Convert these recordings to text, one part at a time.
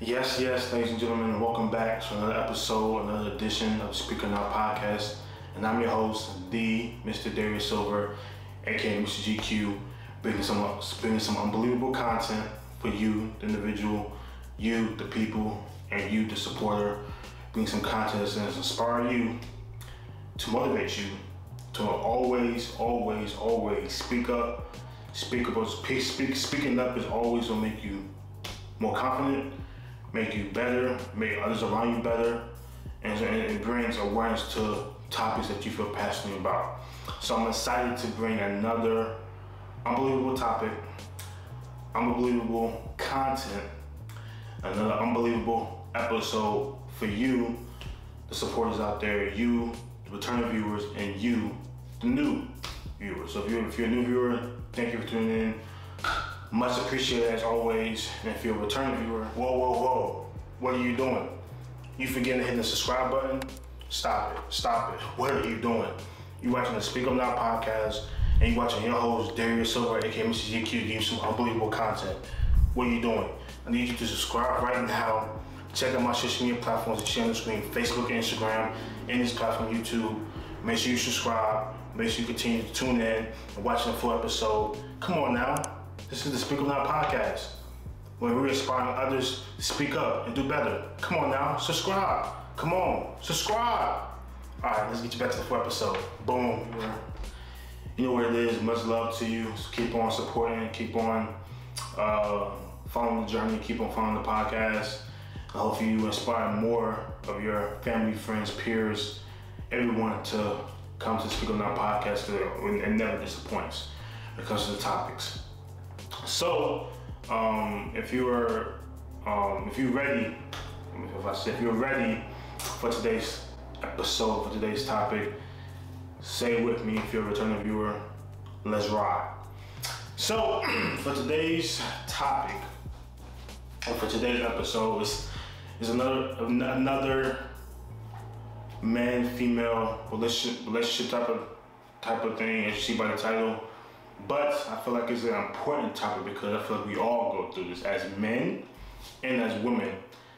Yes, yes, ladies and gentlemen, and welcome back to another episode, another edition of Speak Up Now Podcast. And I'm your host, the Mr. Darius Silver, aka Mr. GQ, bringing some bringing some unbelievable content for you, the individual, you, the people, and you, the supporter. Bring some content that's inspire you, to motivate you, to always, always, always speak up. Speak about speak speaking up is always gonna make you more confident make you better, make others around you better, and it brings awareness to topics that you feel passionate about. So I'm excited to bring another unbelievable topic, unbelievable content, another unbelievable episode for you, the supporters out there, you, the returning viewers, and you, the new viewers. So if you're, if you're a new viewer, thank you for tuning in. Much appreciated as always. And if you're a return viewer, whoa, whoa, whoa, what are you doing? You forgetting to hit the subscribe button? Stop it, stop it. What are you doing? You watching the Speak Up Now podcast and you watching your host, Darius Silver, aka Mr. GQ, give you some unbelievable content. What are you doing? I need you to subscribe right now. Check out my social media platforms that you on the screen, Facebook, Instagram, and this platform, YouTube. Make sure you subscribe. Make sure you continue to tune in and watch the full episode. Come on now. This is the Speak Up Now podcast, where we're inspiring others to speak up and do better. Come on now, subscribe. Come on, subscribe. All right, let's get you back to the full episode. Boom. You know what it is. Much love to you. So keep on supporting. Keep on uh, following the journey. Keep on following the podcast. I hope you inspire more of your family, friends, peers, everyone to come to Speak Up Now podcast it never disappoints because of the topics. So, um, if you're um, if you're ready, if I said if you're ready for today's episode, for today's topic, say with me if you're a returning viewer. Let's ride. So, for today's topic, or for today's episode, is is another another man female relationship relationship type of type of thing, as you see by the title. But I feel like it's an important topic because I feel like we all go through this as men and as women.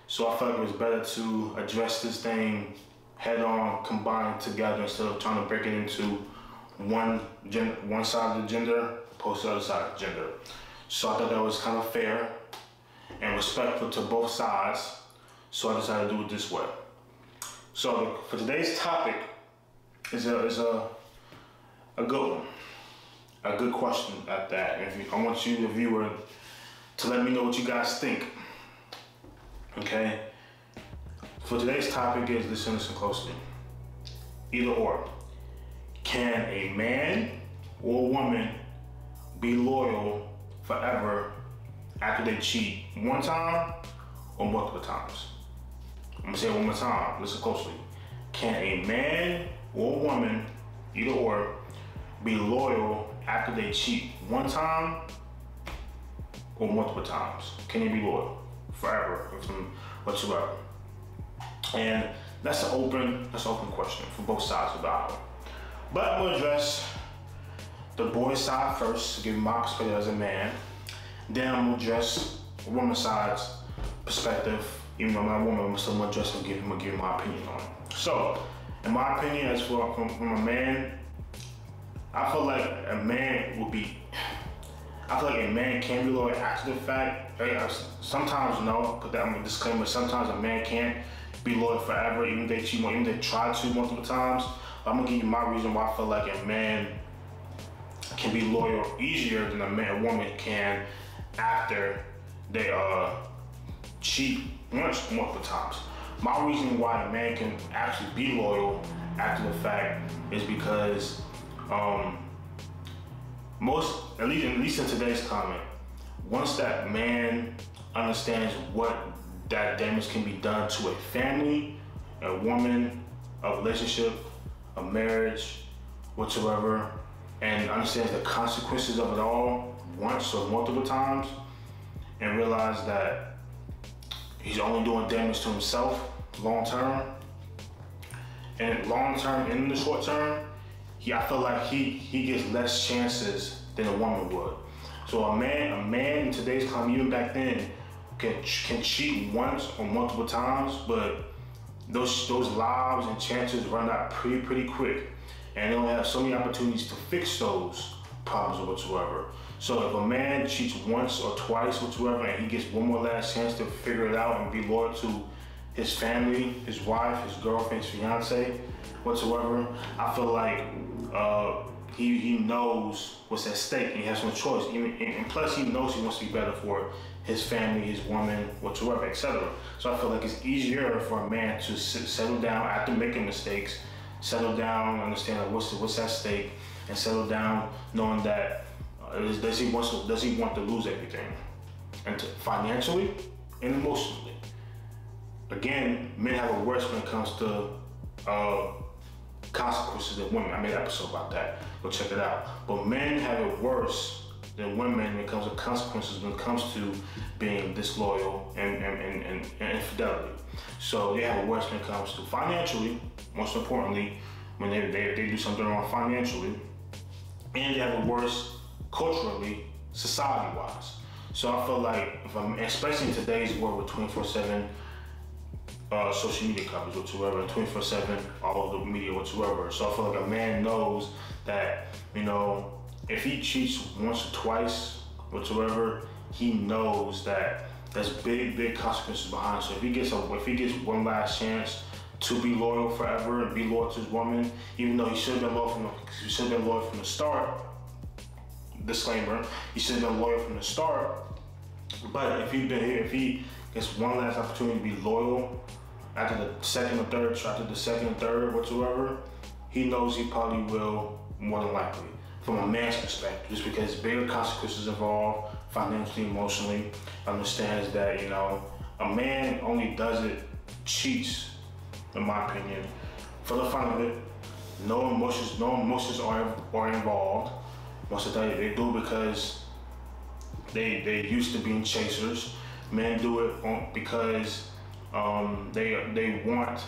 So I feel like it was better to address this thing head on, combined together instead of trying to break it into one gen- one side of the gender to the other side of the gender. So I thought that was kind of fair and respectful to both sides. So I decided to do it this way. So for today's topic is a is a a good one a good question at that. If you, I want you, the viewer, to let me know what you guys think. Okay. For today's topic is listen, listen closely. Either or. Can a man or woman be loyal forever after they cheat one time or multiple times? I'm gonna say it one more time. Listen closely. Can a man or woman, either or, be loyal after they cheat one time or multiple times? Can you be loyal forever or whatsoever? And that's an open, that's an open question for both sides of the aisle. But I'm gonna address the boy side first, give my perspective as a man. Then I'm gonna address the woman side's perspective, even though I'm not a woman, I'm still gonna address and give him give my opinion on it. So, in my opinion, as for from, from a man I feel like a man will be. I feel like a man can be loyal after the fact. Sometimes no, put that on the disclaimer. Sometimes a man can't be loyal forever, even if they cheat, even if they try to multiple times. I'm gonna give you my reason why I feel like a man can be loyal easier than a man, a woman can after they uh cheat once multiple times. My reason why a man can actually be loyal after the fact is because um, most, at least, at least in today's comment, once that man understands what that damage can be done to a family, a woman, a relationship, a marriage, whatsoever, and understands the consequences of it all once or multiple times, and realize that he's only doing damage to himself long term, and long term and in the short term, he I feel like he he gets less chances than a woman would. So a man a man in today's time, even back then, can can cheat once or multiple times, but those those lives and chances run out pretty pretty quick, and they'll have so many opportunities to fix those problems or whatsoever. So if a man cheats once or twice whatsoever, and he gets one more last chance to figure it out and be loyal to his family, his wife, his girlfriend, his fiance, whatsoever, I feel like uh, he he knows what's at stake and he has no choice. And plus, he knows he wants to be better for his family, his woman, whatsoever, etc. So I feel like it's easier for a man to sit, settle down after making mistakes, settle down, understand what's what's at stake, and settle down knowing that uh, does he wants to, does he want to lose everything, and to, financially and emotionally. Again, men have a worse when it comes to uh, consequences than women. I made an episode about that. Go check it out. But men have it worse than women when it comes to consequences when it comes to being disloyal and, and, and, and, infidelity. So they have it worse when it comes to financially, most importantly, when they, they, they do something wrong financially, and they have it worse culturally, society wise. So I feel like if I'm, especially in today's world with 24 7 uh, social media coverage whatsoever, 24 7, all the media whatsoever. So I feel like a man knows that, you know, if he cheats once or twice whatsoever, he knows that there's big, big consequences behind. So if he gets a, if he gets one last chance to be loyal forever and be loyal to his woman, even though he should have been loyal from the, he should have been loyal from the start. Disclaimer: He should have been loyal from the start. But if he been here, if he gets one last opportunity to be loyal after the second or third, after the second or third whatsoever, he knows he probably will more than likely from a man's perspective, just because bigger consequences involved financially, emotionally, understands that, you know, a man only does it, cheats, in my opinion, for the fun of it. No emotions, no emotions are, are involved. Most of the time, they do because they they used to being chasers. Men do it because um, they they want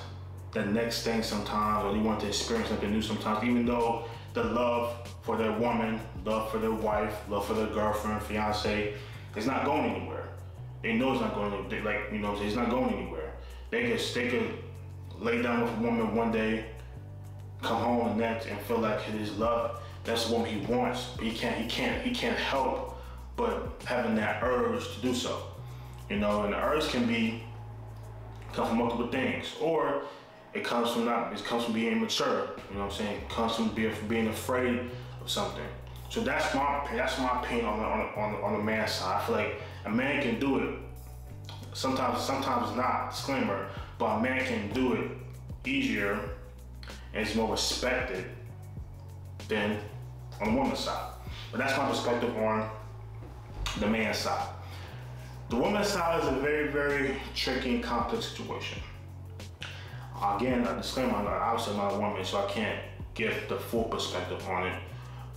the next thing sometimes, or they want to experience something new sometimes, even though the love for their woman, love for their wife, love for their girlfriend, fiance, is not going anywhere. They know it's not going anywhere. Like, you know, it's not going anywhere. They could, they could lay down with a woman one day, come home the next, and feel like his love, that's woman he wants. But he can't, he can't, he can't help but having that urge to do so. You know, and the urge can be come from multiple things. Or it comes from not it comes from being immature. You know what I'm saying? It comes from being, from being afraid of something. So that's my that's my opinion on the, on the, on the, on the man side. I feel like a man can do it. Sometimes sometimes not. Disclaimer, but a man can do it easier and it's more respected than on the woman's side. But that's my perspective on the man's side. The woman's side is a very, very tricky and complex situation. Again, a disclaimer, I'm obviously not a woman, so I can't give the full perspective on it.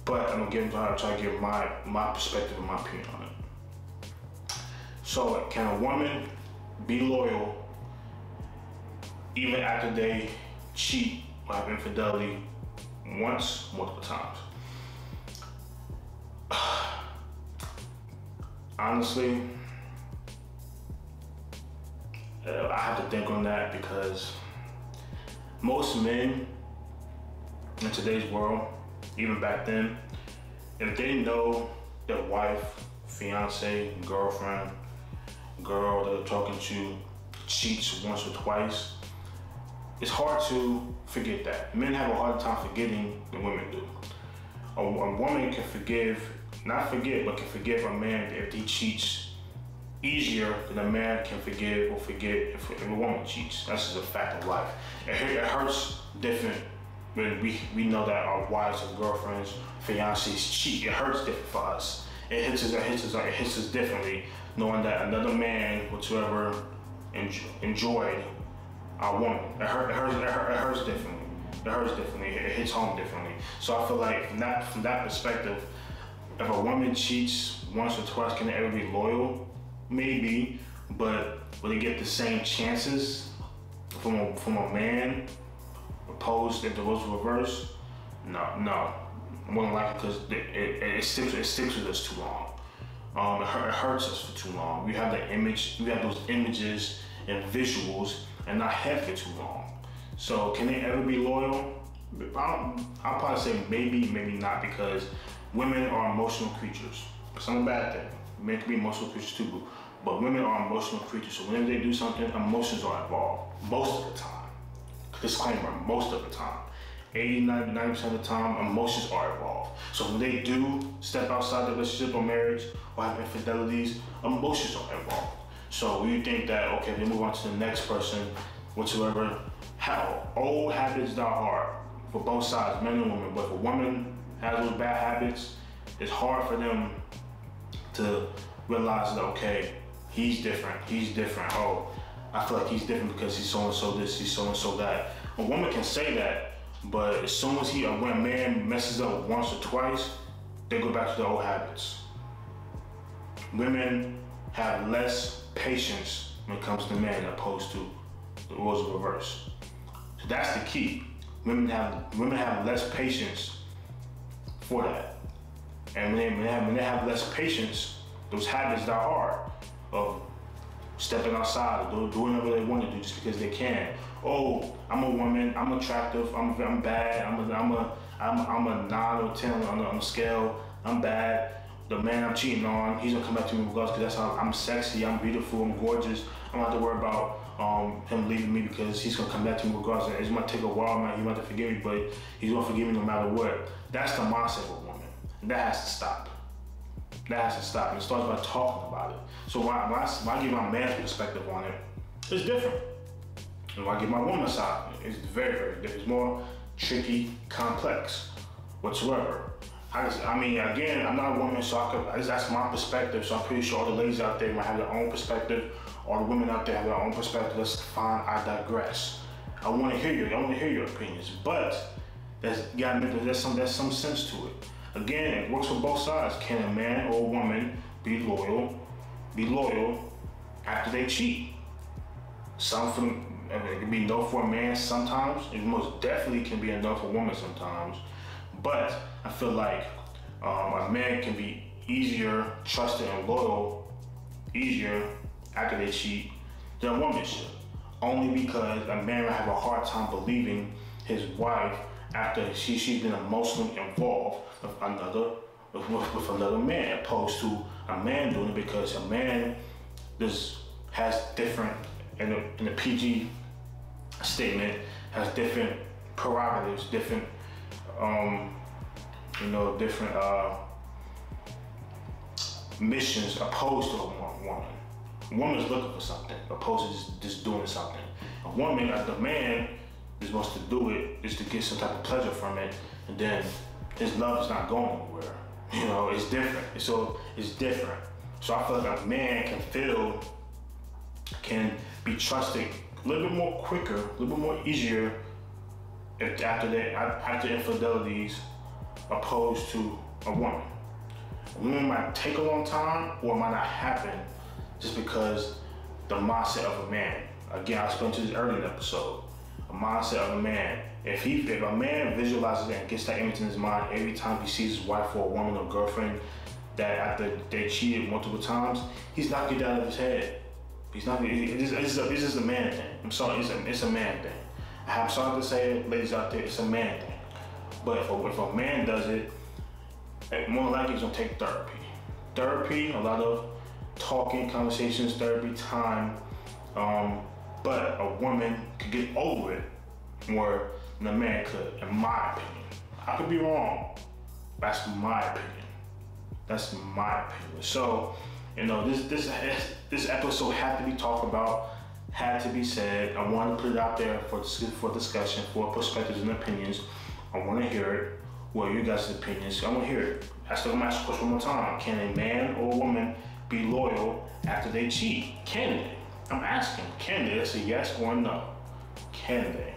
But I'm gonna give try to give my my perspective and my opinion on it. So can a woman be loyal even after they cheat or have infidelity once, multiple times? Honestly, uh, I have to think on that because most men in today's world, even back then, if they know their wife, fiance, girlfriend, girl they're talking to cheats once or twice, it's hard to forget that. Men have a hard time forgetting than women do. A, a woman can forgive, not forget, but can forgive a man if he cheats easier than a man can forgive or forget if, if a woman cheats. That's just a fact of life. It, it hurts different when we, we know that our wives or girlfriends, fiancés cheat. It hurts different for us. It hits us, it hits us, it hits us differently knowing that another man, whatsoever, enjoyed our woman. It, hurt, it, hurts, it, hurt, it hurts differently. It hurts differently. It hits home differently. So I feel like from that, from that perspective, if a woman cheats once or twice, can they ever be loyal? Maybe, but will they get the same chances from a, from a man opposed if the roles were reversed? No, no. More than likely because it, it, it, sticks, it sticks with us too long. Um, it, hurt, it hurts us for too long. We have the image, we have those images and visuals, and not head for too long. So can they ever be loyal? I'll, I'll probably say maybe, maybe not, because women are emotional creatures. It's not a bad thing. Men can be emotional creatures too, but women are emotional creatures. So whenever they do something, emotions are involved most of the time. Disclaimer, most of the time. 80, 90, 90% of the time, emotions are involved. So when they do step outside the relationship or marriage or have infidelities, emotions are involved. So we think that, okay, they move on to the next person, whatsoever, how old habits die hard for both sides, men and women. But if a woman has those bad habits, it's hard for them to realize that, okay, he's different, he's different. Oh, I feel like he's different because he's so and so this, he's so and so that. A woman can say that, but as soon as he, when a man messes up once or twice, they go back to their old habits. Women have less patience when it comes to men opposed to the rules of reverse. So that's the key. Women have women have less patience for that. And when they, when they, have, when they have less patience, those habits die hard of stepping outside, or doing whatever they want to do just because they can. Oh, I'm a woman, I'm attractive, I'm, I'm bad, I'm a, I'm a, I'm, I'm a nine or 10 on the, on the scale, I'm bad. The man I'm cheating on, he's gonna come back to me regardless because that's how I'm sexy, I'm beautiful, I'm gorgeous. I don't have to worry about um, him leaving me because he's gonna come back to me regardless. It's gonna take a while, man. He might to forgive me, but he's gonna forgive me no matter what. That's the mindset of a woman. That has to stop. That has to stop. And it starts by talking about it. So why, why, give my man's perspective on it? It's different. And why give my woman's side? It's very, very different. It's more tricky, complex, whatsoever. I, just, I mean, again, I'm not a woman, so I could, that's my perspective. So I'm pretty sure all the ladies out there might have their own perspective, or the women out there have their own perspective. That's fine. I digress. I want to hear you. I want to hear your opinions, but there's got there's some there's some sense to it. Again, it works for both sides. Can a man or a woman be loyal, be loyal after they cheat? Some for it can be no for a man sometimes. It most definitely can be enough for a woman sometimes. But I feel like um, a man can be easier, trusted, and loyal easier after they cheat than a woman should. Only because a man will have a hard time believing his wife after she, she's been emotionally involved with another with, with another man, opposed to a man doing it because a man just has different in the, in the PG statement has different prerogatives, different um, you know, different uh, missions opposed to a woman. A woman is looking for something, opposed to just, just doing something. A woman, as the man, just wants to do it just to get some type of pleasure from it, and then his love is not going anywhere. You know, it's different. So it's different. So I feel like a man can feel, can be trusted a little bit more quicker, a little bit more easier if after that after infidelities opposed to a woman. A woman might take a long time or it might not happen just because the mindset of a man. Again, I explained to this earlier in the episode. A mindset of a man. If he, if a man visualizes and gets that image in his mind every time he sees his wife or a woman or girlfriend that after they cheated multiple times, he's not getting out of his head. He's not. It's, it's, a, it's just a man thing. I'm sorry. It's a, it's a man thing. I'm sorry to say it, ladies out there. It's a man thing. But if a, if a man does it, more likely he's gonna take therapy. Therapy, a lot of talking, conversations, therapy, time. Um, but a woman get over it more than a man could, in my opinion. I could be wrong. That's my opinion. That's my opinion. So, you know, this this this episode had to be talked about, had to be said. I want to put it out there for for discussion, for perspectives and opinions. I want to hear it. What are you guys' opinions? I want to hear it. I still gonna ask the question one more time. Can a man or a woman be loyal after they cheat? Can they? I'm asking. Can they? That's a yes or no. Can they?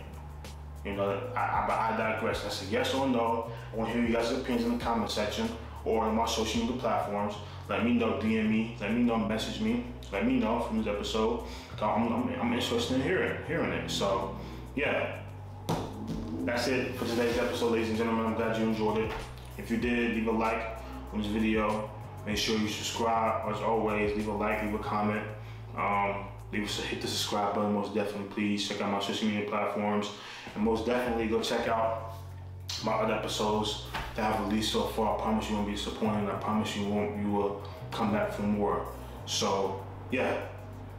You know, I, I, I digress. That's a yes or no. I want to hear you guys' opinions in the comment section or on my social media platforms. Let me know, DM me. Let me know, message me. Let me know from this episode. I'm, I'm, I'm interested in hearing hearing it. So, yeah that's it for today's episode, ladies and gentlemen. I'm glad you enjoyed it. If you did, leave a like on this video. Make sure you subscribe. As always, leave a like, leave a comment. Um, leave us hit the subscribe button. Most definitely, please check out my social media platforms, and most definitely go check out my other episodes that I've released so far. I promise you won't be disappointed. I promise you won't. You will come back for more. So yeah,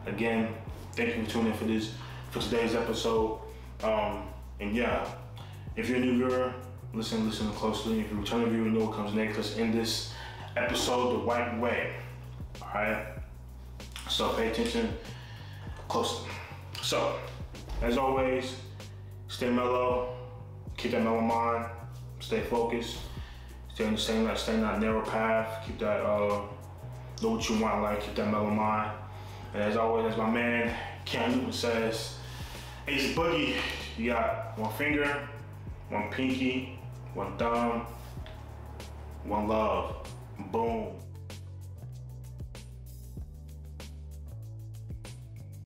again, thank you for tuning in for this for today's episode. Um, and yeah, if you're a new viewer, listen, listen closely. If you're a returning viewer, know what comes next. Let's end this episode the right way. All right. So pay attention closely. So, as always, stay mellow, keep that mellow mind, stay focused, stay on the same like stay on that narrow path, keep that uh know what you want like, keep that mellow mind. And as always, as my man Cam Newton says, Ace Boogie, you got one finger, one pinky, one thumb, one love. Boom.